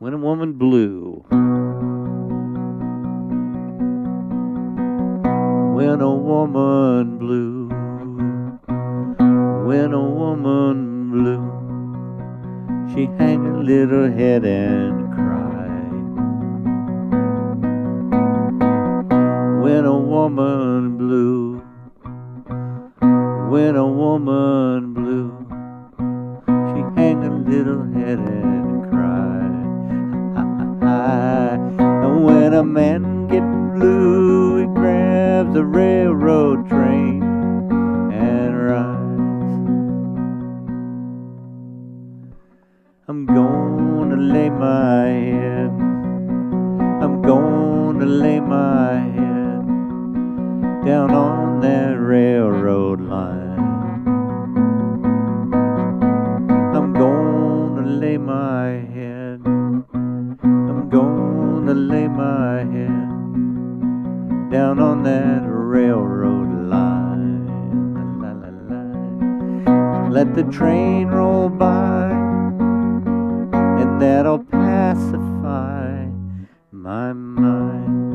when a woman blue. When a woman blue. When a woman blue. She hang her little head and cry. When a woman blue. When a woman blue. She hang her little head and when a man get blue, he grabs a railroad train and rides. I'm gonna lay my head. I'm gonna lay my head down on that railroad line. I'm gonna lay my head. Lay my head down on that railroad line. La, la, la. Let the train roll by, and that'll pacify my mind.